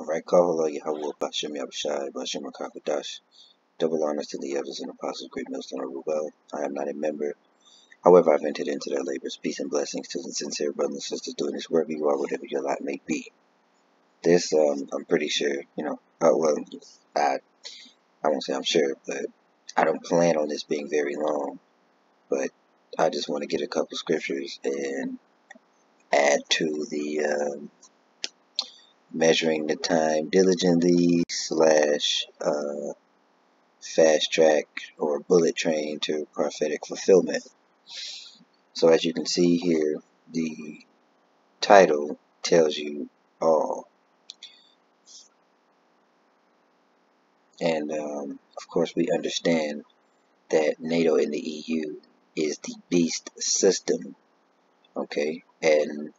Kahalo Yahweh Bashem Yabushai Bashem Kakadash. Double honors to the elders and apostles, great millstone of Rubel. I am not a member. However, I've entered into their labors. Peace and blessings to the sincere brothers and sisters doing this wherever you are, whatever your lot may be. This, um, I'm pretty sure, you know, uh, well, I, I won't say I'm sure, but I don't plan on this being very long. But I just want to get a couple scriptures and add to the um, measuring the time diligently slash uh, fast track or bullet train to prophetic fulfillment. So as you can see here, the title tells you all. And um, of course we understand that NATO and the EU is the beast system. Okay, and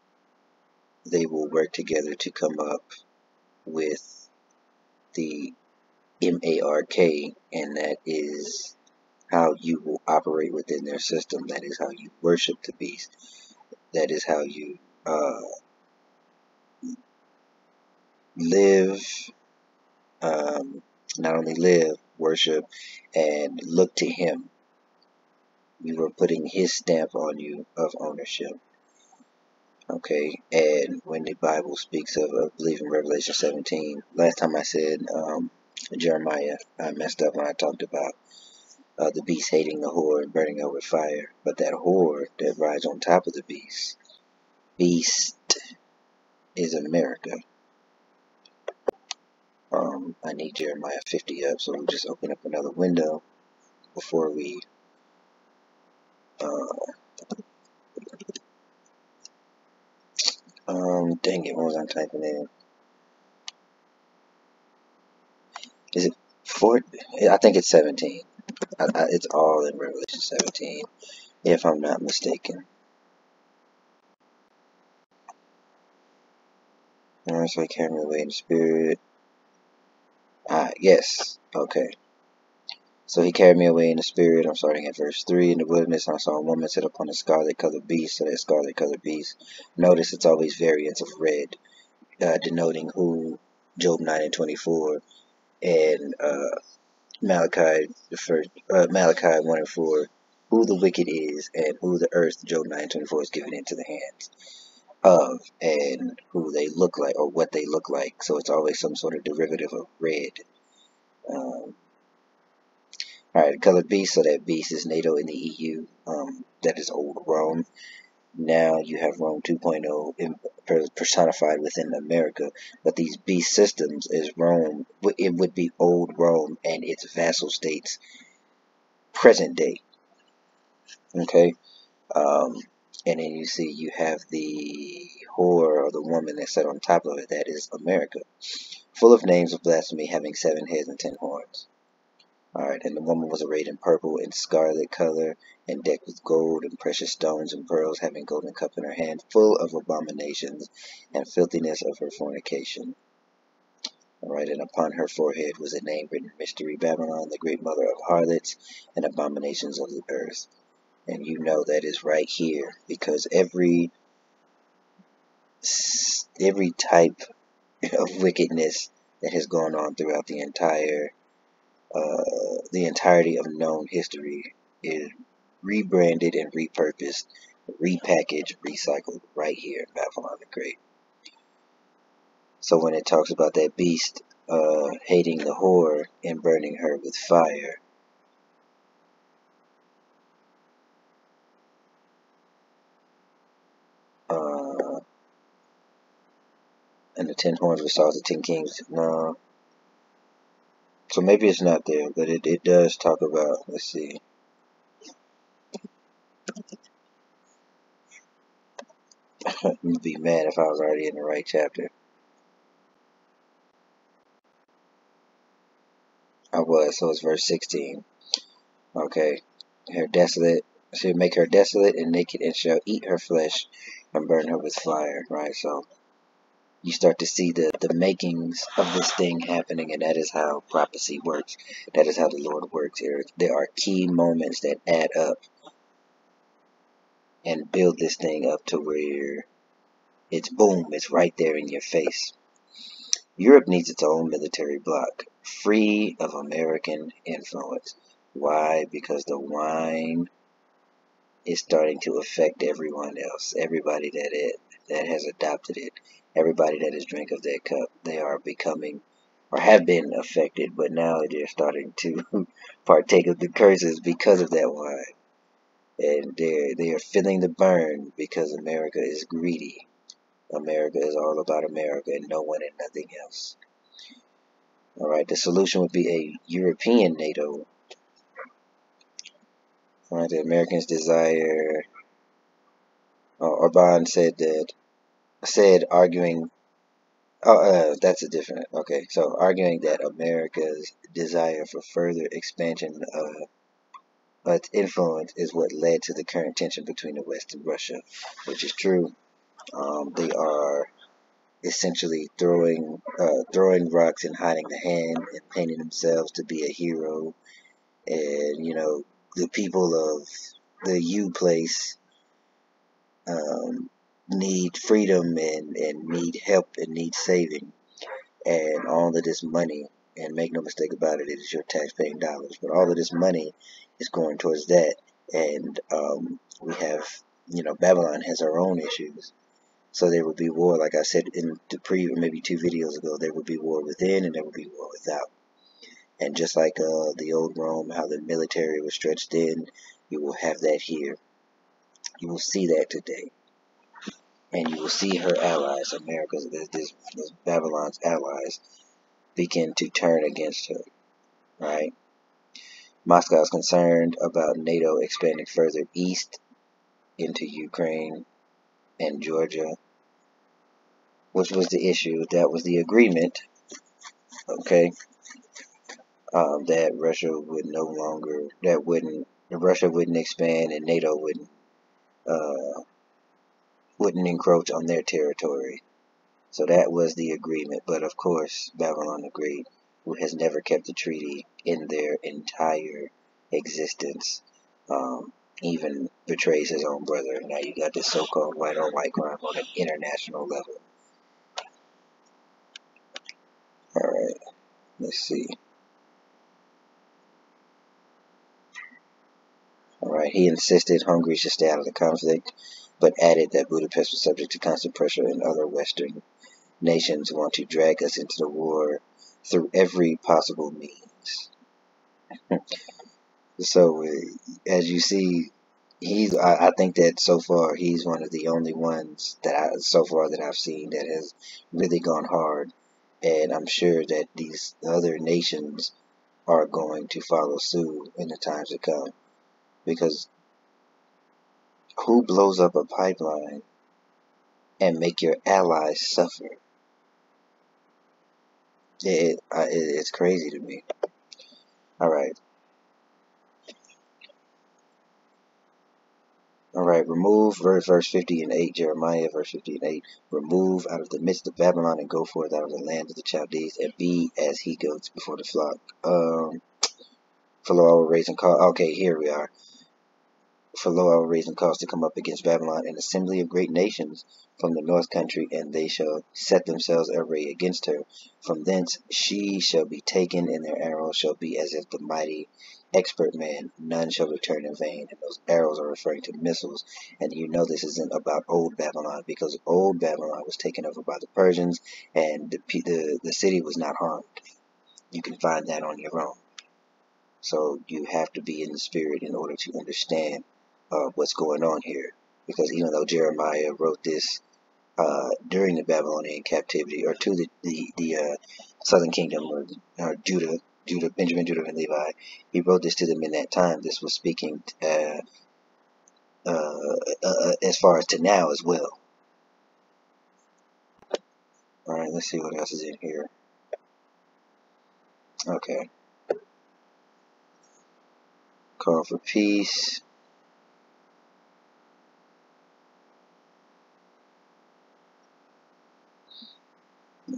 they will work together to come up with the MARK, and that is how you will operate within their system. That is how you worship the beast. That is how you uh, live, um, not only live, worship, and look to Him. You are putting His stamp on you of ownership. Okay, and when the Bible speaks of, I believe in Revelation 17, last time I said um, Jeremiah, I messed up when I talked about uh, the beast hating the whore and burning her with fire. But that whore that rides on top of the beast, beast is America. Um, I need Jeremiah 50 up, so we'll just open up another window before we uh, Um, dang it, what was I typing in? Is it four? I think it's 17. I, I, it's all in Revelation 17, if I'm not mistaken. Alright, so he carried me away in spirit. Ah, yes. Okay. So he carried me away in the spirit. I'm starting at verse 3. In the wilderness, I saw a woman sit upon a scarlet colored beast. So that scarlet colored beast, notice it's always variants of red, uh, denoting who Job 9 and 24 and uh, Malachi, the first, uh, Malachi 1 and 4, who the wicked is and who the earth, Job 9 and 24, is given into the hands of and who they look like or what they look like. So it's always some sort of derivative of red. Um, Alright, colored beast, so that beast is NATO in the EU. Um, that is old Rome. Now you have Rome 2.0 personified within America, but these beast systems is Rome. It would be old Rome and its vassal states, present day. Okay, um, and then you see you have the whore or the woman that sat on top of it. That is America, full of names of blasphemy, having seven heads and ten horns. Alright, and the woman was arrayed in purple and scarlet color, and decked with gold and precious stones and pearls, having golden cup in her hand, full of abominations and filthiness of her fornication. Alright, and upon her forehead was a name written, Mystery Babylon, the great mother of harlots and abominations of the earth. And you know that is right here, because every every type of wickedness that has gone on throughout the entire uh, the entirety of known history is rebranded and repurposed, repackaged, recycled right here in Babylon the Great. So when it talks about that beast uh, hating the whore and burning her with fire, uh, and the ten horns which saw the ten kings, no, so maybe it's not there, but it, it does talk about, let's see. I'd be mad if I was already in the right chapter. I was, so it's verse 16. Okay. Her desolate, she'll make her desolate and naked and shall eat her flesh and burn her with fire, right? So you start to see the, the makings of this thing happening, and that is how prophecy works. That is how the Lord works here. There are key moments that add up and build this thing up to where it's boom, it's right there in your face. Europe needs its own military bloc, free of American influence. Why? Because the wine is starting to affect everyone else. Everybody that it that has adopted it, everybody that has drink of that cup, they are becoming or have been affected, but now they're starting to partake of the curses because of that wine. And they're they are feeling the burn because America is greedy. America is all about America and no one and nothing else. Alright, the solution would be a European NATO. Alright, the Americans desire uh, Orban said that said arguing oh uh, that's a different okay so arguing that America's desire for further expansion of its influence is what led to the current tension between the West and Russia, which is true. Um, they are essentially throwing uh, throwing rocks and hiding the hand and painting themselves to be a hero, and you know the people of the U place um, need freedom and, and need help and need saving, and all of this money. And make no mistake about it, it is your tax-paying dollars. But all of this money is going towards that, and um, we have, you know, Babylon has our own issues so there would be war, like I said in the pre maybe two videos ago, there would be war within and there would be war without. And just like uh, the old Rome, how the military was stretched in, you will have that here. You will see that today. And you will see her allies, America's, this, this Babylon's allies, begin to turn against her. Right? Moscow is concerned about NATO expanding further east into Ukraine and Georgia, which was the issue. That was the agreement, okay, um, that Russia would no longer, that wouldn't, Russia wouldn't expand and NATO wouldn't, uh, wouldn't encroach on their territory. So that was the agreement. But of course, Babylon the Great, who has never kept the treaty in their entire existence, um, even betrays his own brother. Now you got this so-called white on white crime on an international level. Alright, let's see. Alright, he insisted Hungary should stay out of the conflict, but added that Budapest was subject to constant pressure and other Western nations want to drag us into the war through every possible means. So uh, as you see, he's I, I, think that so far he's one of the only ones that I so far that I've seen that has really gone hard, and I'm sure that these other nations are going to follow suit in the times to come, because who blows up a pipeline and make your allies suffer? It, it it's crazy to me. All right. Alright, remove verse, verse 50 and 8, Jeremiah verse 50 and 8. Remove out of the midst of Babylon and go forth out of the land of the Chaldees and be as he goes before the flock. Um, Pharaoh raising call. Okay, here we are. Pharaoh raising cause to come up against Babylon, an assembly of great nations from the north country, and they shall set themselves array against her. From thence she shall be taken, and their arrows shall be as if the mighty expert man, none shall return in vain. And those arrows are referring to missiles. And you know this isn't about old Babylon because old Babylon was taken over by the Persians and the, the, the city was not harmed. You can find that on your own. So you have to be in the spirit in order to understand what's going on here. Because even though Jeremiah wrote this uh, during the Babylonian captivity or to the, the, the uh, southern kingdom or, or Judah, Judah, Benjamin, Judah, and Levi. He wrote this to them in that time. This was speaking uh, uh, uh, as far as to now as well. All right, let's see what else is in here. Okay. Call for peace.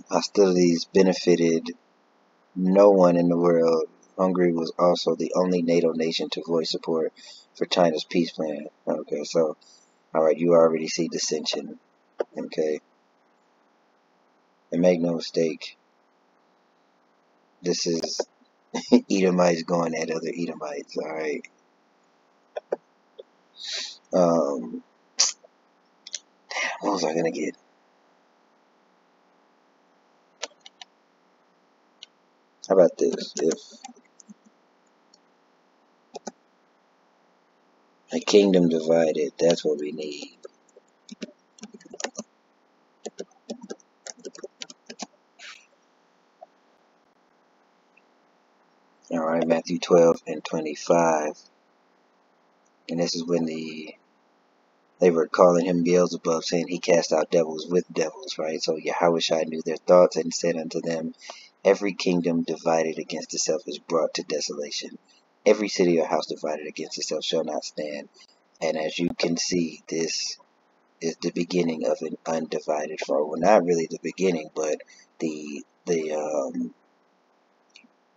Hostilities benefited no one in the world. Hungary was also the only NATO nation to voice support for China's peace plan. Okay, so, alright, you already see dissension. Okay. And make no mistake, This is Edomites going at other Edomites. All right. Um, what was I gonna get? How about this? If a kingdom divided, that's what we need. All right, Matthew 12 and 25. And this is when the they were calling him Beelzebub, saying he cast out devils with devils, right? So Yahweh knew their thoughts and said unto them, Every kingdom divided against itself is brought to desolation. Every city or house divided against itself shall not stand. And as you can see, this is the beginning of an undivided front. Well, not really the beginning, but the the um,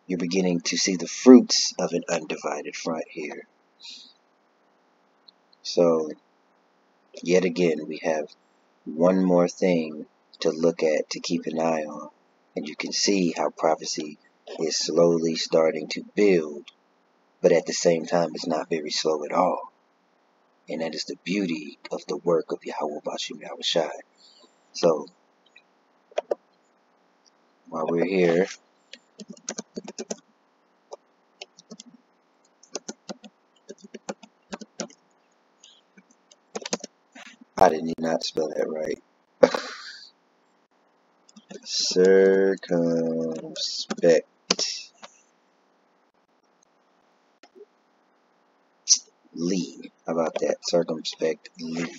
you're beginning to see the fruits of an undivided front here. So, yet again, we have one more thing to look at to keep an eye on. And you can see how prophecy is slowly starting to build, but at the same time, it's not very slow at all. And that is the beauty of the work of Yahweh Bashim Yahushai. So, while we're here, I did not spell that right. Circumspect. Lee. How about that? Circumspect Lee.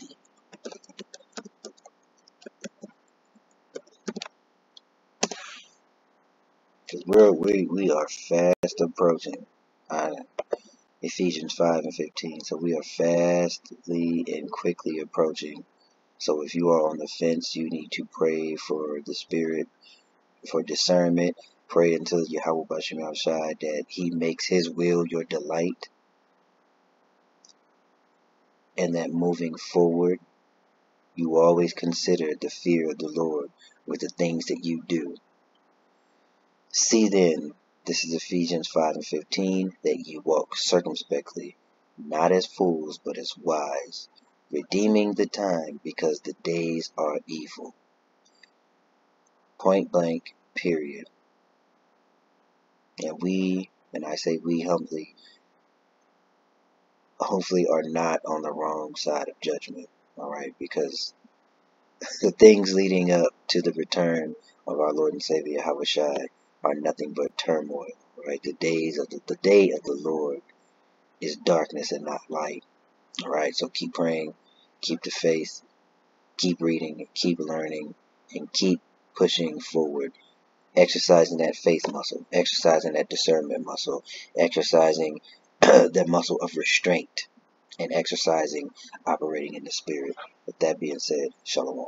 Because we're, we, we are fast approaching uh, Ephesians 5 and 15. So we are fastly and quickly approaching. So if you are on the fence, you need to pray for the Spirit, for discernment. Pray until Yahweh Bashim outside that He makes His will your delight. And that moving forward, you always consider the fear of the Lord with the things that you do. See then this is Ephesians 5 and 15, that ye walk circumspectly, not as fools, but as wise, redeeming the time, because the days are evil. Point blank, period. And we, and I say we humbly, hopefully are not on the wrong side of judgment, alright? Because the things leading up to the return of our Lord and Savior, Yahushua, are nothing but turmoil, right? The days of the, the day of the Lord is darkness and not light. All right, so keep praying, keep the faith, keep reading, keep learning, and keep pushing forward. Exercising that faith muscle, exercising that discernment muscle, exercising that muscle of restraint, and exercising operating in the spirit. With that being said, shalom.